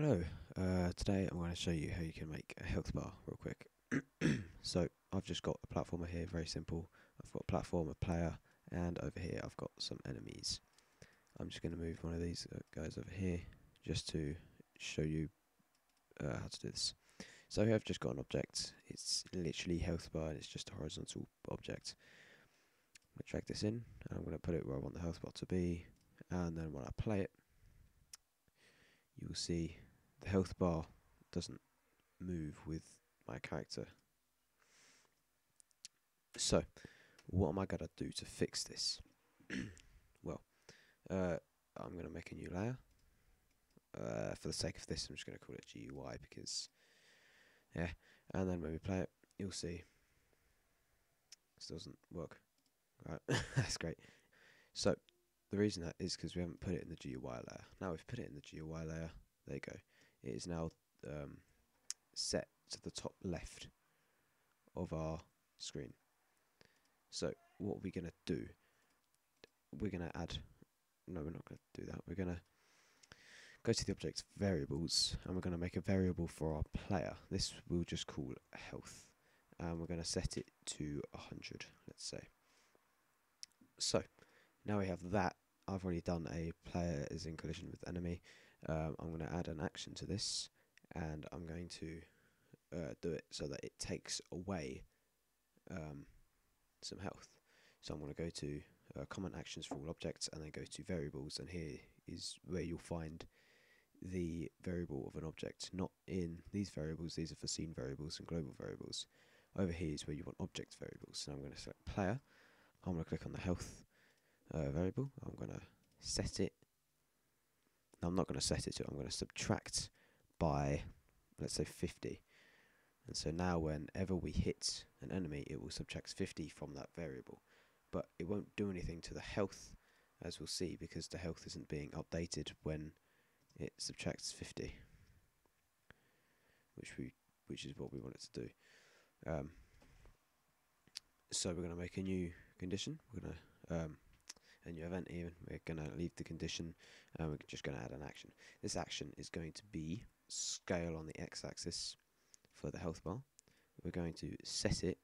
Hello, uh, today I'm going to show you how you can make a health bar real quick. so I've just got a platformer here, very simple. I've got a platform, a player, and over here I've got some enemies. I'm just going to move one of these uh, guys over here just to show you uh, how to do this. So here I've just got an object, it's literally health bar and it's just a horizontal object. I'm going to drag this in and I'm going to put it where I want the health bar to be and then when I play it you will see the health bar doesn't move with my character. So, what am I going to do to fix this? well, uh, I'm going to make a new layer. Uh, for the sake of this, I'm just going to call it GUI because, yeah. And then when we play it, you'll see this doesn't work. Right, that's great. So, the reason that is because we haven't put it in the GUI layer. Now we've put it in the GUI layer. There you go. It is now um, set to the top left of our screen. So what are we going to do? We're going to add... No, we're not going to do that. We're going to go to the object variables and we're going to make a variable for our player. This we'll just call health. And we're going to set it to 100, let's say. So, now we have that, I've already done a player is in collision with enemy. Um, I'm going to add an action to this, and I'm going to uh, do it so that it takes away um, some health. So I'm going to go to uh, common actions for all objects, and then go to variables, and here is where you'll find the variable of an object. Not in these variables; these are for scene variables and global variables. Over here is where you want object variables. So I'm going to select player. I'm going to click on the health uh, variable. I'm going to set it. Now I'm not going to set it to, I'm going to subtract by, let's say 50. And so now whenever we hit an enemy, it will subtract 50 from that variable. But it won't do anything to the health, as we'll see, because the health isn't being updated when it subtracts 50. Which we, which is what we want it to do. Um, so we're going to make a new condition. We're going to um, a new event even. We're going to leave the condition and we're just going to add an action. This action is going to be scale on the x-axis for the health bar. We're going to set it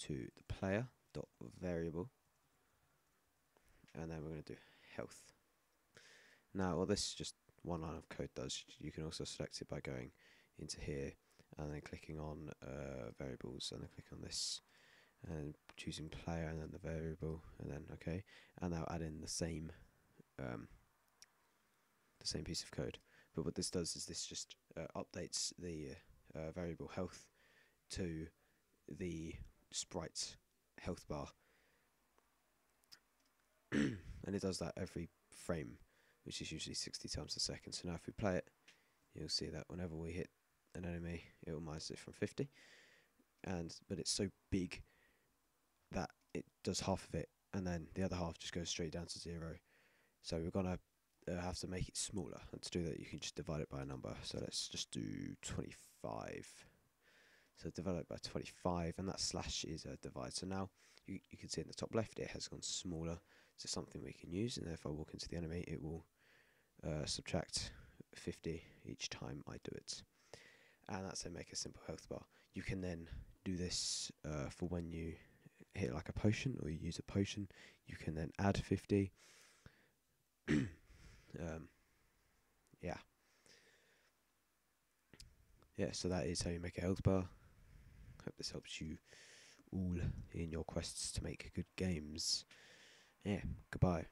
to the player dot variable and then we're going to do health. Now, well, this is just one line of code does. You can also select it by going into here and then clicking on uh, variables and then click on this and choosing player and then the variable and then okay and now add in the same um, the same piece of code. But what this does is this just uh, updates the uh, variable health to the sprite health bar. And it does that every frame which is usually 60 times a second. So now if we play it you'll see that whenever we hit an enemy it will minus it from 50 and but it's so big that it does half of it and then the other half just goes straight down to zero. So we're going to uh, have to make it smaller. And to do that, you can just divide it by a number. So let's just do 25. So divide it by 25, and that slash is a divide. So now you, you can see in the top left, it has gone smaller. So something we can use, and if I walk into the enemy, it will uh, subtract 50 each time I do it. And that's how make a simple health bar. You can then do this uh, for when you hit like a potion or you use a potion, you can then add 50. um, yeah. Yeah, so that is how you make a health bar. Hope this helps you all in your quests to make good games. Yeah, goodbye.